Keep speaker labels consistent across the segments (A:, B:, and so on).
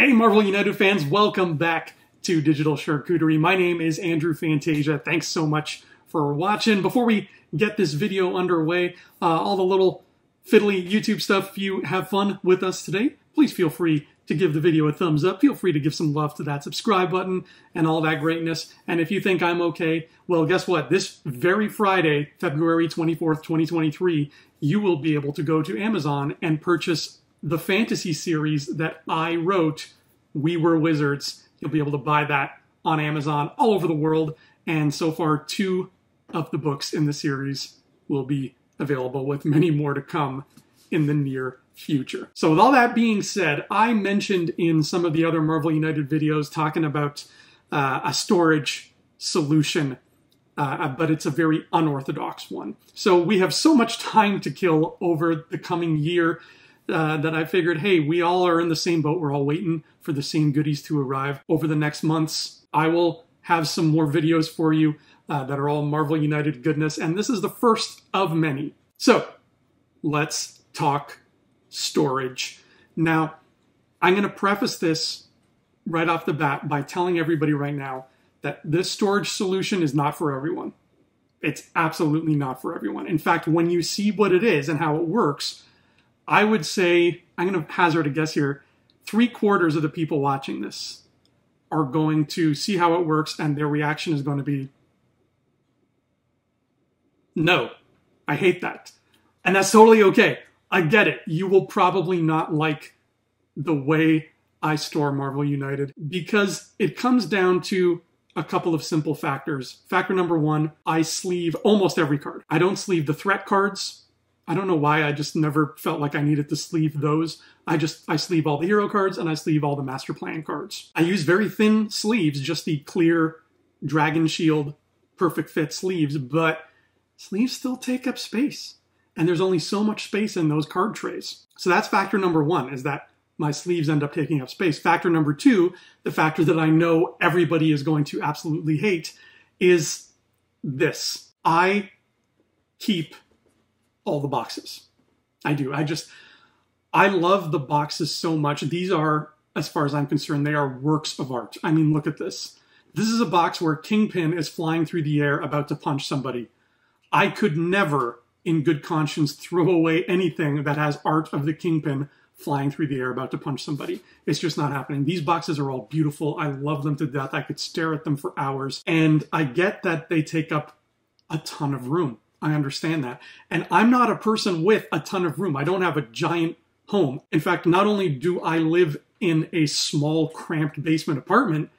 A: Hey, Marvel United fans, welcome back to Digital Charcuterie. My name is Andrew Fantasia. Thanks so much for watching. Before we get this video underway, uh, all the little fiddly YouTube stuff, if you have fun with us today, please feel free to give the video a thumbs up. Feel free to give some love to that subscribe button and all that greatness. And if you think I'm okay, well, guess what? This very Friday, February 24th, 2023, you will be able to go to Amazon and purchase the fantasy series that I wrote, We Were Wizards. You'll be able to buy that on Amazon all over the world. And so far, two of the books in the series will be available, with many more to come in the near future. So, with all that being said, I mentioned in some of the other Marvel United videos talking about uh, a storage solution uh, but it's a very unorthodox one. So we have so much time to kill over the coming year uh, that I figured, hey, we all are in the same boat. We're all waiting for the same goodies to arrive over the next months. I will have some more videos for you uh, that are all Marvel United goodness, and this is the first of many. So let's talk storage. Now, I'm going to preface this right off the bat by telling everybody right now that this storage solution is not for everyone. It's absolutely not for everyone. In fact, when you see what it is and how it works, I would say, I'm going to hazard a guess here, three quarters of the people watching this are going to see how it works and their reaction is going to be, no, I hate that. And that's totally okay. I get it. You will probably not like the way I store Marvel United because it comes down to a couple of simple factors. Factor number one, I sleeve almost every card. I don't sleeve the threat cards I don't know why I just never felt like I needed to sleeve those. I just I sleeve all the hero cards and I sleeve all the master plan cards. I use very thin sleeves, just the clear dragon shield perfect fit sleeves, but sleeves still take up space. And there's only so much space in those card trays. So that's factor number 1 is that my sleeves end up taking up space. Factor number 2, the factor that I know everybody is going to absolutely hate is this. I keep all the boxes. I do. I just, I love the boxes so much. These are, as far as I'm concerned, they are works of art. I mean, look at this. This is a box where Kingpin is flying through the air about to punch somebody. I could never, in good conscience, throw away anything that has art of the Kingpin flying through the air about to punch somebody. It's just not happening. These boxes are all beautiful. I love them to death. I could stare at them for hours. And I get that they take up a ton of room. I understand that. And I'm not a person with a ton of room. I don't have a giant home. In fact, not only do I live in a small, cramped basement apartment,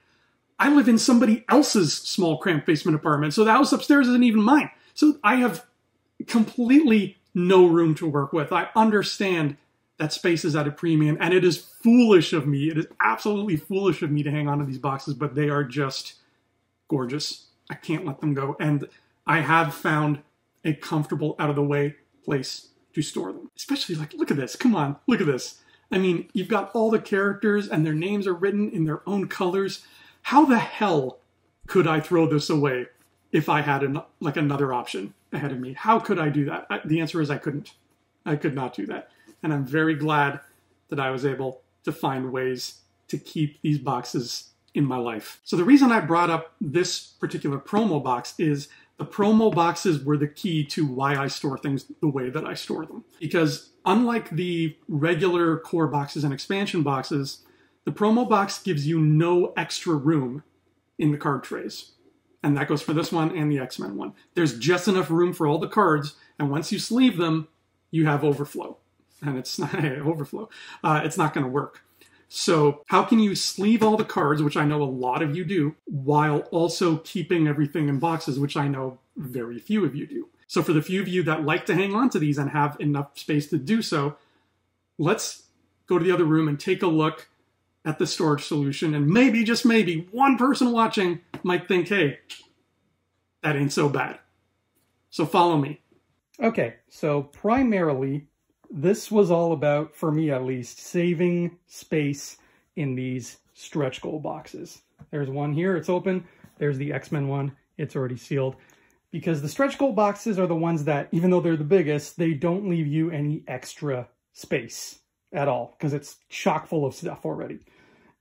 A: I live in somebody else's small, cramped basement apartment. So the house upstairs isn't even mine. So I have completely no room to work with. I understand that space is at a premium, and it is foolish of me. It is absolutely foolish of me to hang on to these boxes, but they are just gorgeous. I can't let them go. And I have found a comfortable, out of the way place to store them. Especially like, look at this. Come on, look at this. I mean, you've got all the characters and their names are written in their own colors. How the hell could I throw this away if I had an, like another option ahead of me? How could I do that? I, the answer is I couldn't. I could not do that. And I'm very glad that I was able to find ways to keep these boxes in my life. So the reason I brought up this particular promo box is the promo boxes were the key to why I store things the way that I store them. Because unlike the regular core boxes and expansion boxes, the promo box gives you no extra room in the card trays. And that goes for this one and the X Men one. There's just enough room for all the cards, and once you sleeve them, you have overflow. And it's not overflow. Uh, it's not going to work. So, how can you sleeve all the cards, which I know a lot of you do, while also keeping everything in boxes, which I know very few of you do? So, for the few of you that like to hang on to these and have enough space to do so, let's go to the other room and take a look at the storage solution. And maybe, just maybe, one person watching might think, hey, that ain't so bad. So, follow me. Okay, so primarily this was all about, for me at least, saving space in these stretch goal boxes. There's one here, it's open. There's the X-Men one, it's already sealed. Because the stretch goal boxes are the ones that, even though they're the biggest, they don't leave you any extra space at all, because it's chock full of stuff already.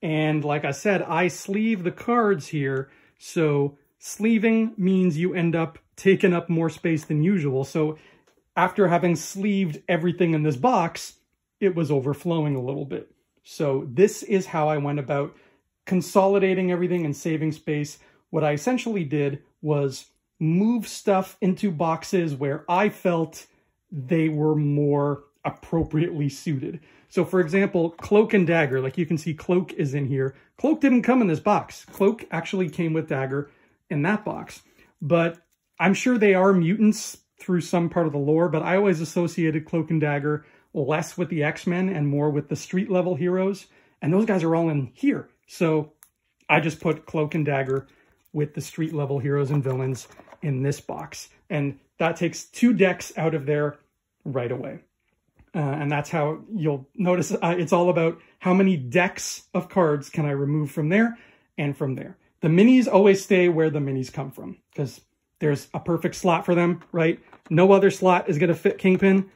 A: And like I said, I sleeve the cards here. So sleeving means you end up taking up more space than usual. So after having sleeved everything in this box, it was overflowing a little bit. So this is how I went about consolidating everything and saving space. What I essentially did was move stuff into boxes where I felt they were more appropriately suited. So for example, Cloak and Dagger, like you can see Cloak is in here. Cloak didn't come in this box. Cloak actually came with Dagger in that box. But I'm sure they are mutants through some part of the lore, but I always associated Cloak and Dagger less with the X-Men and more with the street level heroes. And those guys are all in here. So I just put Cloak and Dagger with the street level heroes and villains in this box. And that takes two decks out of there right away. Uh, and that's how you'll notice uh, it's all about how many decks of cards can I remove from there and from there. The minis always stay where the minis come from because there's a perfect slot for them, right? No other slot is going to fit Kingpin.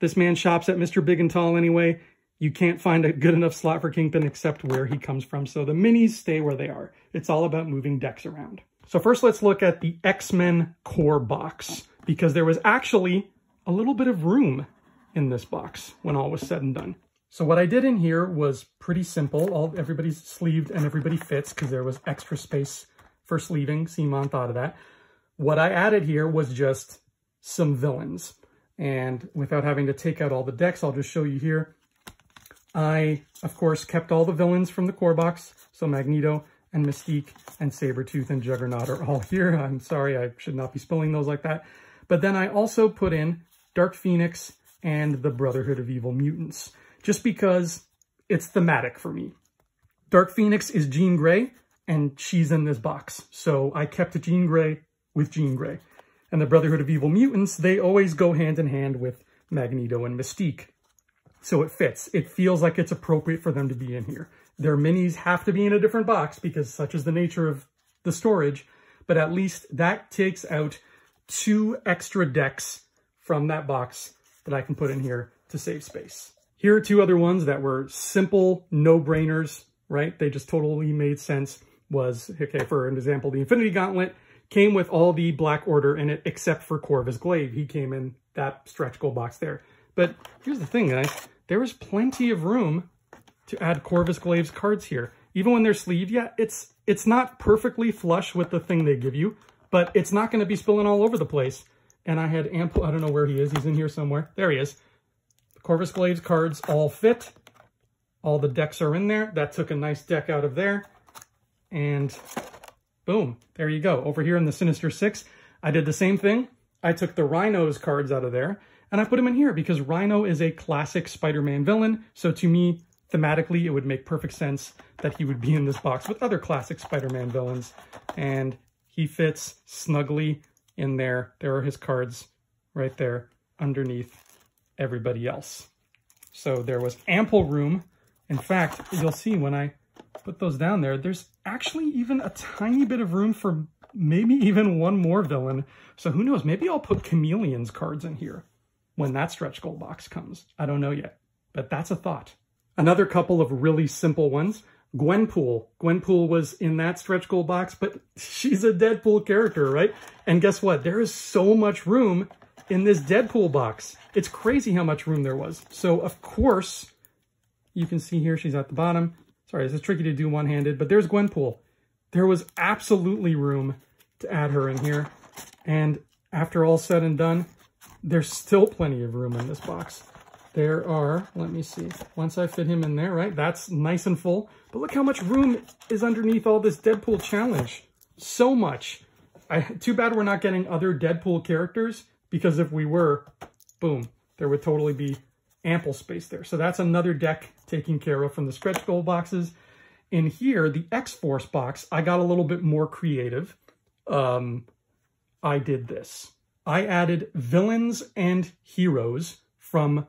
A: This man shops at Mr. Big and Tall anyway. You can't find a good enough slot for Kingpin except where he comes from. So the minis stay where they are. It's all about moving decks around. So first let's look at the X-Men core box because there was actually a little bit of room in this box when all was said and done. So what I did in here was pretty simple. All Everybody's sleeved and everybody fits because there was extra space for sleeving. CMON thought of that. What I added here was just some villains. And without having to take out all the decks, I'll just show you here. I, of course, kept all the villains from the core box. So Magneto and Mystique and Sabretooth and Juggernaut are all here. I'm sorry, I should not be spelling those like that. But then I also put in Dark Phoenix and the Brotherhood of Evil Mutants, just because it's thematic for me. Dark Phoenix is Jean Grey, and she's in this box. So I kept Jean Grey with Jean Grey. And the Brotherhood of Evil Mutants, they always go hand in hand with Magneto and Mystique. So it fits. It feels like it's appropriate for them to be in here. Their minis have to be in a different box because such is the nature of the storage, but at least that takes out two extra decks from that box that I can put in here to save space. Here are two other ones that were simple no-brainers, right? They just totally made sense was, okay, for an example, the Infinity Gauntlet came with all the Black Order in it except for Corvus Glaive. He came in that stretch goal box there. But here's the thing, guys. There is plenty of room to add Corvus Glaive's cards here. Even when they're sleeved, yeah, it's it's not perfectly flush with the thing they give you, but it's not going to be spilling all over the place. And I had ample, I don't know where he is. He's in here somewhere. There he is. Corvus Glaive's cards all fit. All the decks are in there. That took a nice deck out of there. And boom, there you go. Over here in the Sinister Six, I did the same thing. I took the Rhino's cards out of there and I put them in here because Rhino is a classic Spider-Man villain. So to me, thematically, it would make perfect sense that he would be in this box with other classic Spider-Man villains. And he fits snugly in there. There are his cards right there underneath everybody else. So there was ample room. In fact, you'll see when I put those down there, there's actually even a tiny bit of room for maybe even one more villain. So who knows, maybe I'll put Chameleon's cards in here when that stretch goal box comes. I don't know yet, but that's a thought. Another couple of really simple ones. Gwenpool. Gwenpool was in that stretch goal box, but she's a Deadpool character, right? And guess what? There is so much room in this Deadpool box. It's crazy how much room there was. So, of course, you can see here she's at the bottom. Sorry, this is tricky to do one-handed, but there's Gwenpool. There was absolutely room to add her in here. And after all said and done, there's still plenty of room in this box. There are, let me see, once I fit him in there, right? That's nice and full. But look how much room is underneath all this Deadpool challenge. So much. I, too bad we're not getting other Deadpool characters, because if we were, boom, there would totally be ample space there. So that's another deck taken care of from the stretch goal boxes. In here, the X-Force box, I got a little bit more creative. Um, I did this. I added villains and heroes from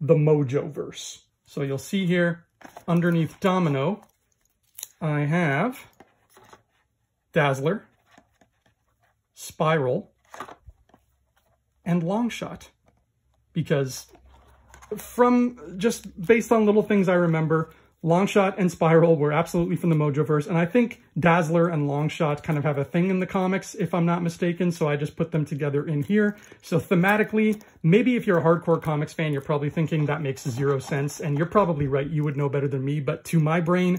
A: the Mojo verse. So you'll see here underneath Domino, I have Dazzler, Spiral, and Longshot. Because from just based on little things I remember, Longshot and Spiral were absolutely from the Mojoverse, and I think Dazzler and Longshot kind of have a thing in the comics, if I'm not mistaken, so I just put them together in here. So thematically, maybe if you're a hardcore comics fan, you're probably thinking that makes zero sense, and you're probably right, you would know better than me, but to my brain,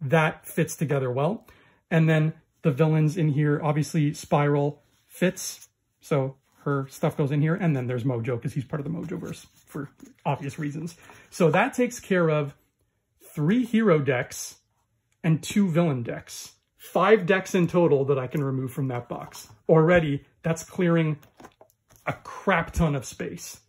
A: that fits together well. And then the villains in here, obviously Spiral fits, so her stuff goes in here, and then there's Mojo, because he's part of the Mojoverse, for obvious reasons. So that takes care of three hero decks and two villain decks. Five decks in total that I can remove from that box. Already, that's clearing a crap ton of space.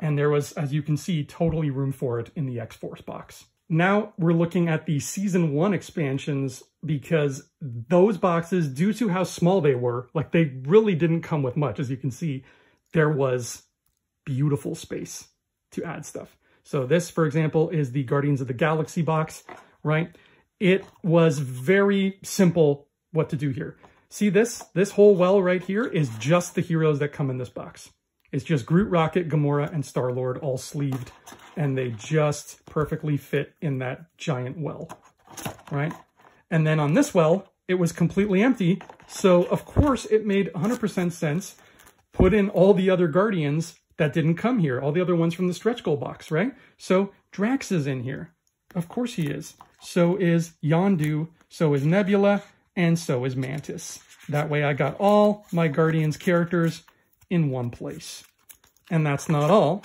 A: And there was, as you can see, totally room for it in the X-Force box. Now we're looking at the Season 1 expansions because those boxes, due to how small they were, like they really didn't come with much. As you can see, there was beautiful space to add stuff. So this, for example, is the Guardians of the Galaxy box, right? It was very simple what to do here. See this? This whole well right here is just the heroes that come in this box. It's just Groot, Rocket, Gamora, and Star-Lord all sleeved, and they just perfectly fit in that giant well, right? And then on this well, it was completely empty, so of course it made 100% sense. Put in all the other Guardians that didn't come here. All the other ones from the stretch goal box, right? So Drax is in here. Of course he is. So is Yondu, so is Nebula, and so is Mantis. That way I got all my Guardians characters in one place. And that's not all.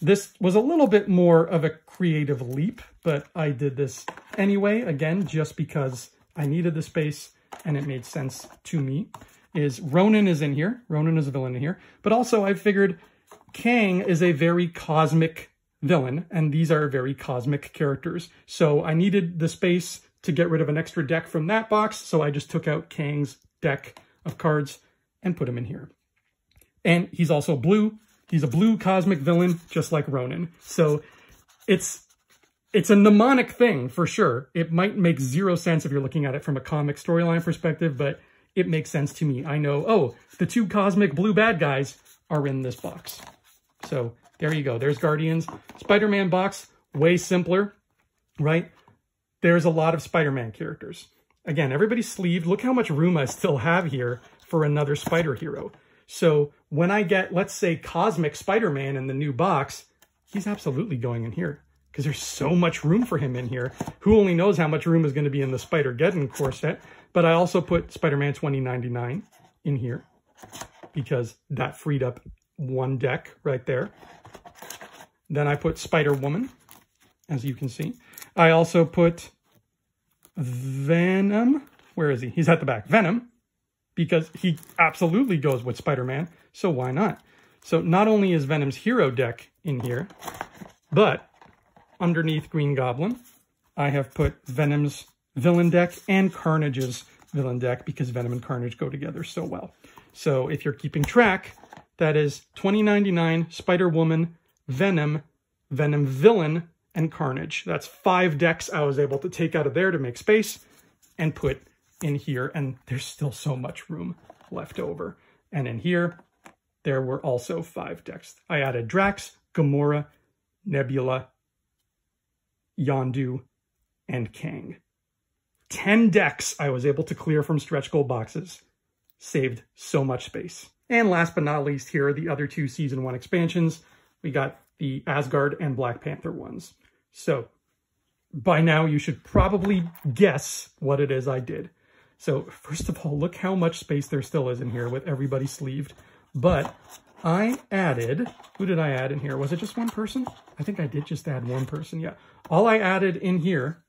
A: This was a little bit more of a creative leap, but I did this anyway, again, just because I needed the space and it made sense to me, is Ronan is in here. Ronan is a villain in here. But also I figured Kang is a very cosmic villain, and these are very cosmic characters. So I needed the space to get rid of an extra deck from that box, so I just took out Kang's deck of cards and put him in here. And he's also blue. He's a blue cosmic villain, just like Ronan. So it's it's a mnemonic thing for sure. It might make zero sense if you're looking at it from a comic storyline perspective, but it makes sense to me. I know, oh, the two cosmic blue bad guys are in this box. So there you go. There's Guardians. Spider-Man box, way simpler, right? There's a lot of Spider-Man characters. Again, everybody's sleeved. Look how much room I still have here for another spider hero. So when I get, let's say, Cosmic Spider-Man in the new box, he's absolutely going in here because there's so much room for him in here. Who only knows how much room is going to be in the Spider-Geddon core set. But I also put Spider-Man 2099 in here because that freed up one deck right there. Then I put Spider-Woman, as you can see. I also put Venom. Where is he? He's at the back. Venom, because he absolutely goes with Spider-Man, so why not? So not only is Venom's hero deck in here, but underneath Green Goblin, I have put Venom's villain deck and Carnage's villain deck because Venom and Carnage go together so well. So if you're keeping track, that is 2099, Spider-Woman, Venom, Venom Villain, and Carnage. That's five decks I was able to take out of there to make space and put in here. And there's still so much room left over. And in here, there were also five decks. I added Drax, Gamora, Nebula, Yondu, and Kang. 10 decks I was able to clear from stretch goal boxes. Saved so much space. And last but not least, here are the other two Season 1 expansions. We got the Asgard and Black Panther ones. So by now you should probably guess what it is I did. So first of all, look how much space there still is in here with everybody sleeved. But I added, who did I add in here? Was it just one person? I think I did just add one person, yeah. All I added in here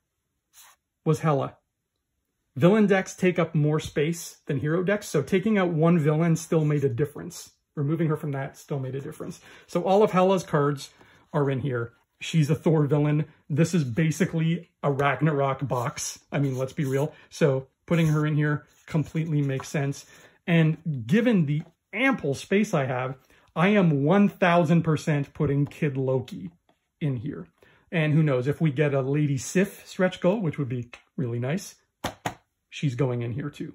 A: was Hela. Villain decks take up more space than hero decks, so taking out one villain still made a difference. Removing her from that still made a difference. So all of Hela's cards are in here. She's a Thor villain. This is basically a Ragnarok box. I mean, let's be real. So putting her in here completely makes sense. And given the ample space I have, I am 1000% putting Kid Loki in here. And who knows, if we get a Lady Sif stretch goal, which would be really nice, she's going in here too.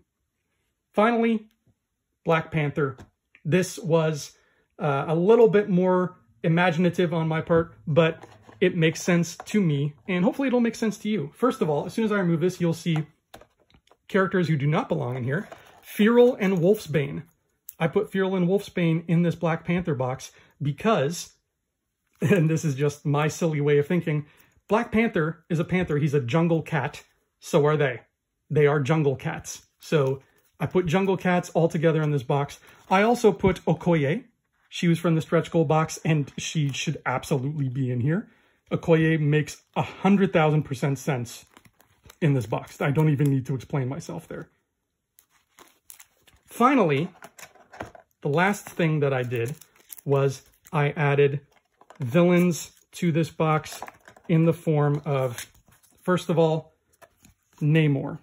A: Finally, Black Panther. This was uh, a little bit more imaginative on my part, but it makes sense to me, and hopefully it'll make sense to you. First of all, as soon as I remove this, you'll see characters who do not belong in here. Feral and Wolfsbane. I put Feral and Wolfsbane in this Black Panther box because, and this is just my silly way of thinking, Black Panther is a panther. He's a jungle cat. So are they. They are jungle cats. So I put jungle cats all together in this box. I also put Okoye. She was from the stretch goal box and she should absolutely be in here. Okoye makes a hundred thousand percent sense in this box. I don't even need to explain myself there. Finally, the last thing that I did was I added villains to this box in the form of, first of all, Namor.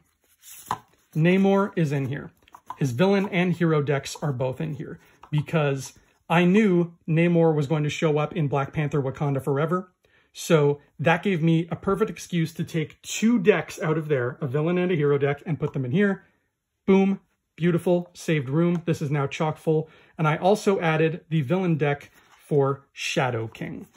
A: Namor is in here. His villain and hero decks are both in here because I knew Namor was going to show up in Black Panther Wakanda Forever. So that gave me a perfect excuse to take two decks out of there, a villain and a hero deck, and put them in here. Boom, beautiful, saved room. This is now chock full. And I also added the villain deck for Shadow King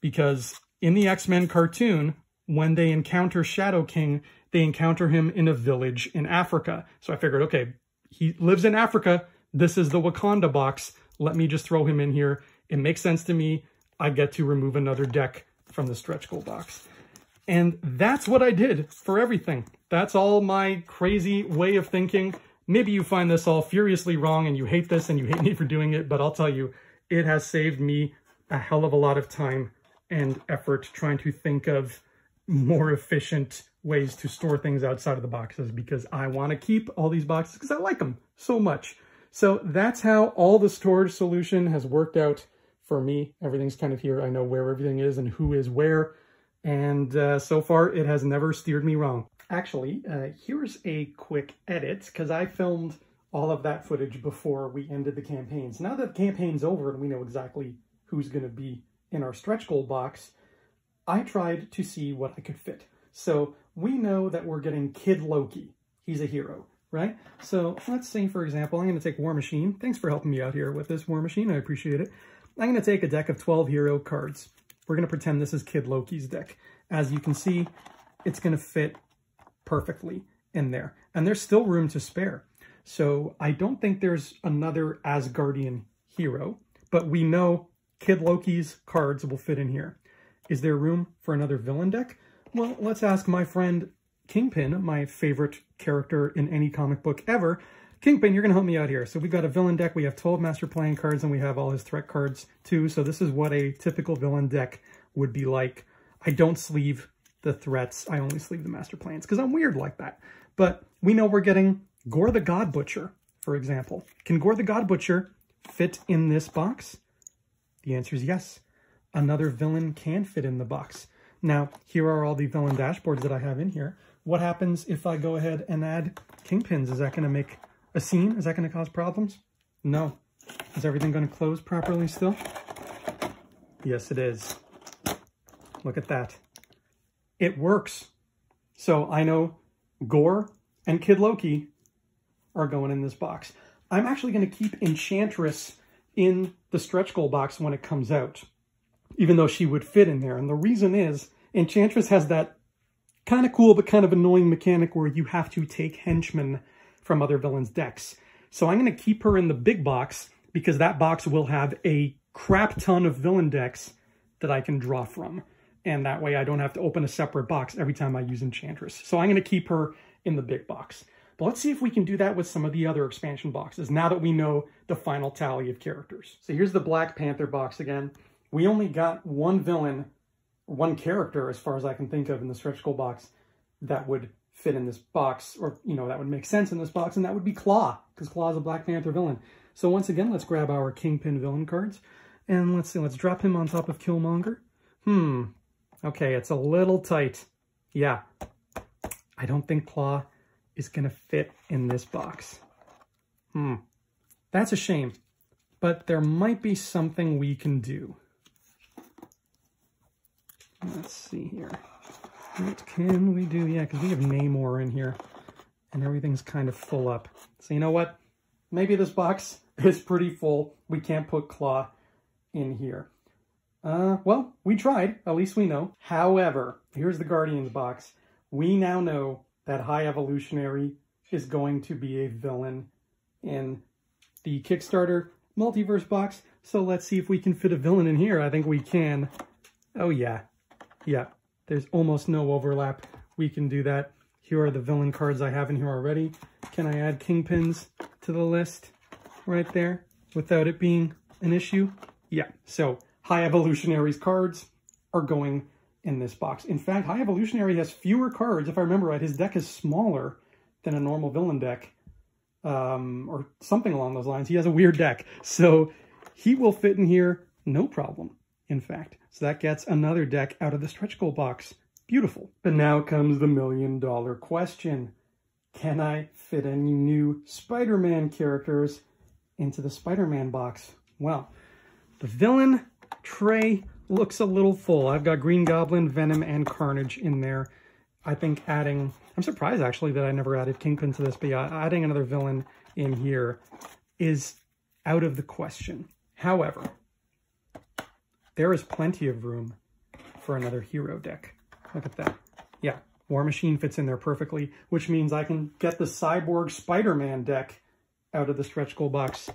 A: because in the X-Men cartoon, when they encounter Shadow King, they encounter him in a village in Africa. So I figured, okay, he lives in Africa. This is the Wakanda box. Let me just throw him in here. It makes sense to me. I get to remove another deck from the stretch goal box. And that's what I did for everything. That's all my crazy way of thinking. Maybe you find this all furiously wrong and you hate this and you hate me for doing it, but I'll tell you, it has saved me a hell of a lot of time and effort trying to think of more efficient ways to store things outside of the boxes because I want to keep all these boxes because I like them so much. So that's how all the storage solution has worked out for me. Everything's kind of here. I know where everything is and who is where. And uh, so far, it has never steered me wrong. Actually, uh, here's a quick edit because I filmed all of that footage before we ended the campaigns. Now that the campaign's over and we know exactly who's going to be in our stretch goal box, I tried to see what I could fit. So we know that we're getting Kid Loki. He's a hero, right? So let's say, for example, I'm going to take War Machine. Thanks for helping me out here with this War Machine. I appreciate it. I'm going to take a deck of 12 hero cards. We're going to pretend this is Kid Loki's deck. As you can see, it's going to fit perfectly in there. And there's still room to spare. So I don't think there's another Asgardian hero, but we know Kid Loki's cards will fit in here. Is there room for another villain deck? Well, let's ask my friend Kingpin, my favorite character in any comic book ever. Kingpin, you're going to help me out here. So we've got a villain deck. We have 12 master plan cards, and we have all his threat cards, too. So this is what a typical villain deck would be like. I don't sleeve the threats. I only sleeve the master plans, because I'm weird like that. But we know we're getting Gorr the God Butcher, for example. Can Gorr the God Butcher fit in this box? The answer is yes. Another villain can fit in the box. Now, here are all the villain dashboards that I have in here. What happens if I go ahead and add kingpins? Is that going to make a scene? Is that going to cause problems? No. Is everything going to close properly still? Yes, it is. Look at that. It works. So I know Gorr and Kid Loki are going in this box. I'm actually going to keep Enchantress in the stretch goal box when it comes out, even though she would fit in there. And the reason is Enchantress has that kind of cool but kind of annoying mechanic where you have to take henchmen from other villains' decks. So I'm going to keep her in the big box because that box will have a crap ton of villain decks that I can draw from. And that way I don't have to open a separate box every time I use Enchantress. So I'm going to keep her in the big box. But let's see if we can do that with some of the other expansion boxes now that we know the final tally of characters. So here's the Black Panther box again. We only got one villain, one character as far as I can think of in the stretch goal box that would fit in this box or, you know, that would make sense in this box and that would be Claw, because Klaue is a Black Panther villain. So once again, let's grab our Kingpin villain cards and let's see, let's drop him on top of Killmonger. Hmm, okay, it's a little tight. Yeah, I don't think Claw is going to fit in this box. Hmm, that's a shame, but there might be something we can do. Let's see here. What can we do? Yeah, because we have Namor in here, and everything's kind of full up. So you know what? Maybe this box is pretty full. We can't put Claw in here. Uh, well, we tried. At least we know. However, here's the Guardians box. We now know that High Evolutionary is going to be a villain in the Kickstarter multiverse box. So let's see if we can fit a villain in here. I think we can. Oh yeah. Yeah. There's almost no overlap. We can do that. Here are the villain cards I have in here already. Can I add Kingpins to the list right there without it being an issue? Yeah. So High Evolutionary's cards are going in this box. In fact, High Evolutionary has fewer cards. If I remember right, his deck is smaller than a normal villain deck um, or something along those lines. He has a weird deck. So he will fit in here no problem, in fact. So that gets another deck out of the stretch goal box. Beautiful. But now comes the million dollar question. Can I fit any new Spider-Man characters into the Spider-Man box? Well, the villain tray looks a little full. I've got Green Goblin, Venom, and Carnage in there. I think adding, I'm surprised actually that I never added Kingpin to this, but yeah, adding another villain in here is out of the question. However, there is plenty of room for another hero deck. Look at that. Yeah, War Machine fits in there perfectly, which means I can get the Cyborg Spider-Man deck out of the stretch goal box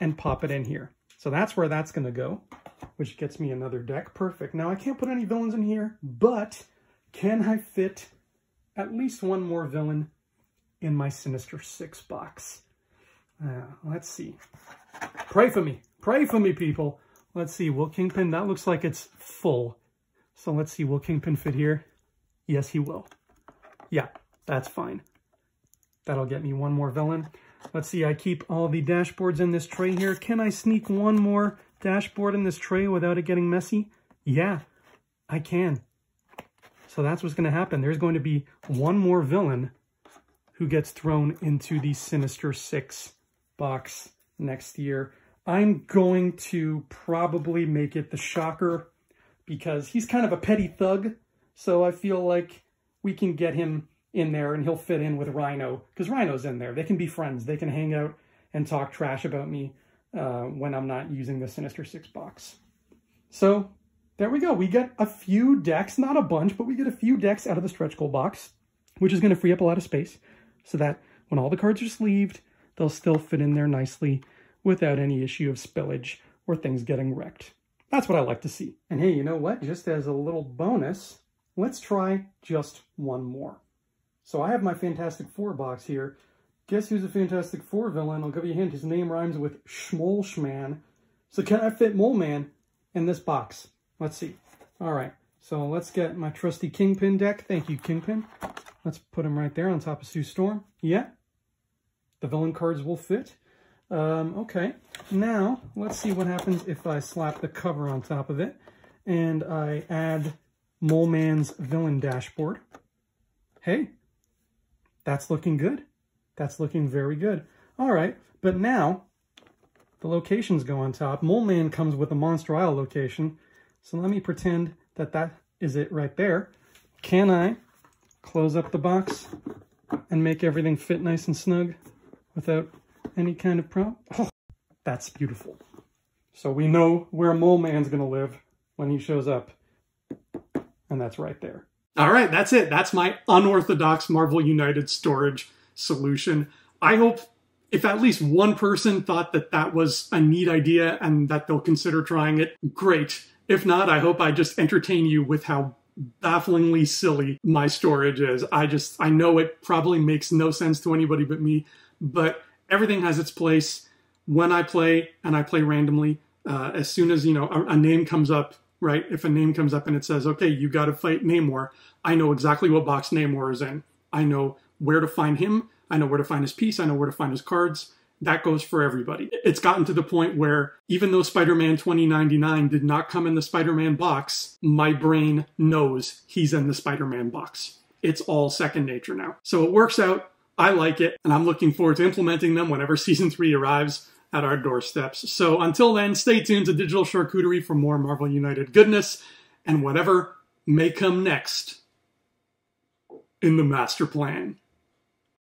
A: and pop it in here. So that's where that's going to go, which gets me another deck. Perfect. Now, I can't put any villains in here, but can I fit at least one more villain in my Sinister Six box? Uh, let's see. Pray for me. Pray for me, people. Let's see. Will Kingpin, that looks like it's full. So let's see. Will Kingpin fit here? Yes, he will. Yeah, that's fine. That'll get me one more villain. Let's see. I keep all the dashboards in this tray here. Can I sneak one more dashboard in this tray without it getting messy? Yeah, I can. So that's what's going to happen. There's going to be one more villain who gets thrown into the Sinister Six box next year. I'm going to probably make it the Shocker because he's kind of a petty thug. So I feel like we can get him in there and he'll fit in with Rhino because Rhino's in there. They can be friends. They can hang out and talk trash about me uh, when I'm not using the Sinister Six box. So there we go. We get a few decks, not a bunch, but we get a few decks out of the stretch goal box, which is going to free up a lot of space so that when all the cards are sleeved, they'll still fit in there nicely without any issue of spillage or things getting wrecked. That's what I like to see. And hey, you know what? Just as a little bonus, let's try just one more. So I have my Fantastic Four box here. Guess who's a Fantastic Four villain? I'll give you a hint. His name rhymes with Schmolschman. So can I fit Mole Man in this box? Let's see. All right, so let's get my trusty Kingpin deck. Thank you, Kingpin. Let's put him right there on top of Sue Storm. Yeah, the villain cards will fit. Um, okay, now let's see what happens if I slap the cover on top of it and I add Mole Man's villain dashboard. Hey, that's looking good. That's looking very good. All right, but now the locations go on top. Mole Man comes with a Monster Isle location. So let me pretend that that is it right there. Can I close up the box and make everything fit nice and snug without any kind of problem? Oh, that's beautiful. So we know where Mole Man's going to live when he shows up. And that's right there. All right, that's it. That's my unorthodox Marvel United storage solution. I hope if at least one person thought that that was a neat idea and that they'll consider trying it, great. If not, I hope I just entertain you with how bafflingly silly my storage is. I just, I know it probably makes no sense to anybody but me, but everything has its place. When I play and I play randomly, uh, as soon as, you know, a, a name comes up, right? If a name comes up and it says, okay, you got to fight Namor, I know exactly what box Namor is in. I know where to find him. I know where to find his piece. I know where to find his cards that goes for everybody. It's gotten to the point where even though Spider-Man 2099 did not come in the Spider-Man box, my brain knows he's in the Spider-Man box. It's all second nature now. So it works out. I like it, and I'm looking forward to implementing them whenever season three arrives at our doorsteps. So until then, stay tuned to Digital Charcuterie for more Marvel United goodness and whatever may come next in the master plan.